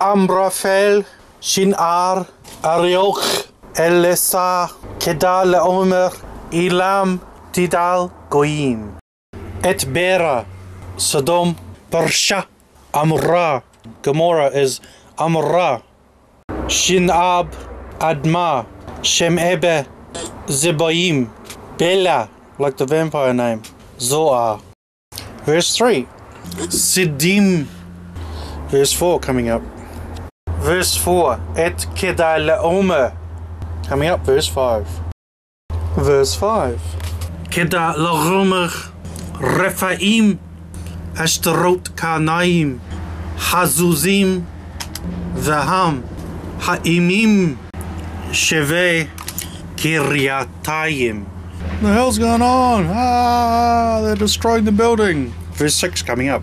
Amrafel, Shinar, Arioch, Elisa, Kedal Omer, Elam, Tidal, Goyim. Et Bera, Sodom, Persha, Amra. Gomorrah is Amra. Shinab, Adma, Shemebe, Zibayim, Bela, like the vampire name, Zoar. Verse 3. Siddim. Verse 4 coming up. Verse 4. Et Kedal Omer. Coming up, verse 5. Verse 5. Kedal Omer. Rephaim. Ashtarot Kanaim. Hazuzim. Vaham. Ha'imim. Sheve. Kiryatayim. The hell's going on? Ah, they're destroying the building. Verse 6 coming up.